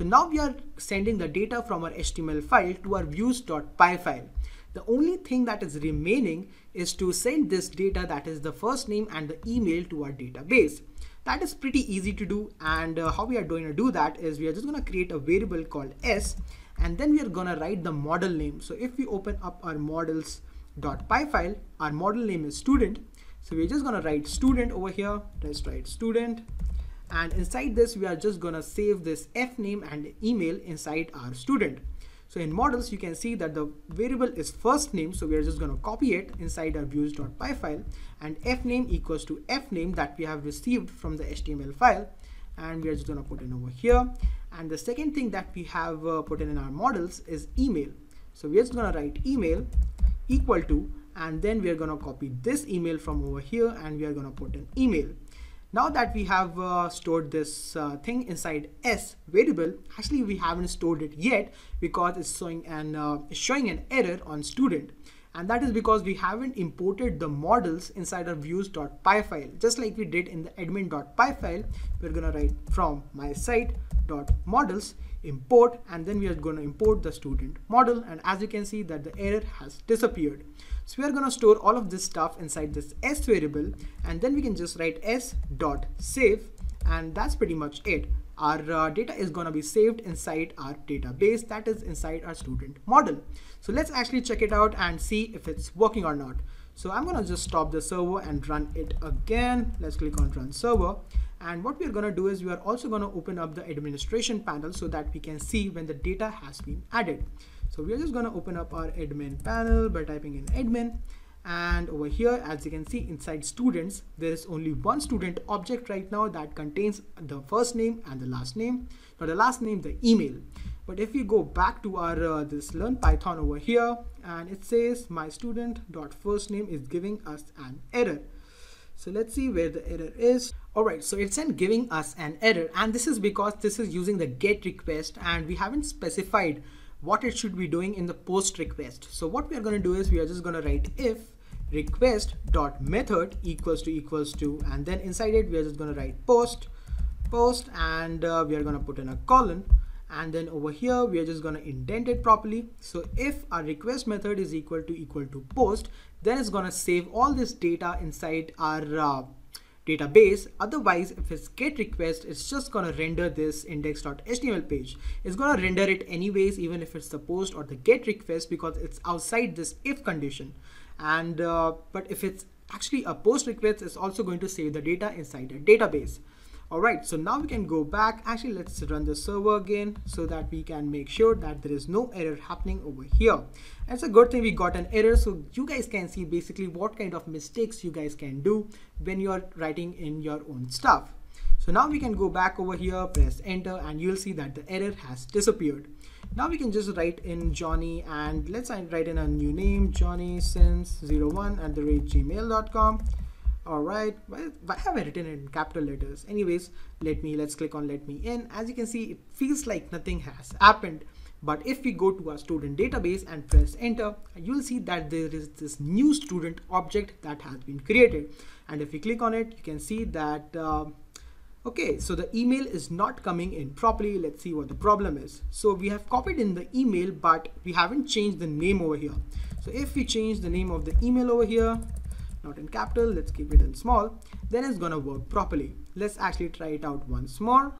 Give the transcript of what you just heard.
So now we are sending the data from our HTML file to our views.py file. The only thing that is remaining is to send this data that is the first name and the email to our database. That is pretty easy to do and uh, how we are going to do that is we are just going to create a variable called s and then we are going to write the model name. So if we open up our models.py file, our model name is student. So we're just going to write student over here. Let's write student and inside this we are just to save this f name and email inside our student. So in models, you can see that the variable is first name. So we are just to copy it inside our views.py file and f name equals to f name that we have received from the HTML file. And we are just to put in over here. And the second thing that we have uh, put in in our models is email. So we are just to write email equal to, and then we are to copy this email from over here and we are to put an email. Now that we have uh, stored this uh, thing inside s variable, actually we haven't stored it yet because it's showing an uh, showing an error on student. And that is because we haven't imported the models inside our views.py file. Just like we did in the admin.py file, we're gonna write from my site dot models import and then we are going to import the student model and as you can see that the error has disappeared so we are going to store all of this stuff inside this s variable and then we can just write s dot save and that's pretty much it our uh, data is going to be saved inside our database that is inside our student model so let's actually check it out and see if it's working or not so I'm gonna just stop the server and run it again. Let's click on run server. And what we're gonna do is we are also gonna open up the administration panel so that we can see when the data has been added. So we're just gonna open up our admin panel by typing in admin. And over here, as you can see inside students, there is only one student object right now that contains the first name and the last name. Now the last name, the email. But if we go back to our uh, this learn Python over here and it says my student dot first name is giving us an error. So let's see where the error is. All right, so it's in giving us an error and this is because this is using the get request and we haven't specified what it should be doing in the post request. So what we are going to do is we are just going to write if request dot method equals to equals to and then inside it we are just going to write post post and uh, we are going to put in a colon and then over here we are just going to indent it properly so if our request method is equal to equal to post then it's going to save all this data inside our uh, database. Otherwise if it's get request it's just going to render this index.html page. It's going to render it anyways even if it's the post or the get request because it's outside this if condition. And uh, but if it's actually a post request it's also going to save the data inside a database all right so now we can go back. Actually let's run the server again so that we can make sure that there is no error happening over here. It's a good thing we got an error so you guys can see basically what kind of mistakes you guys can do when you're writing in your own stuff. So now we can go back over here press enter and you'll see that the error has disappeared. Now we can just write in johnny and let's write in a new name johnny since 01 at the rate gmail.com all right. Why have i written in capital letters. Anyways let me let's click on let me in. As you can see it feels like nothing has happened. But if we go to our student database and press enter you'll see that there is this new student object that has been created. And if we click on it you can see that uh, okay so the email is not coming in properly. Let's see what the problem is. So we have copied in the email but we haven't changed the name over here. So if we change the name of the email over here not in capital let's keep it in small then it's gonna work properly. Let's actually try it out once more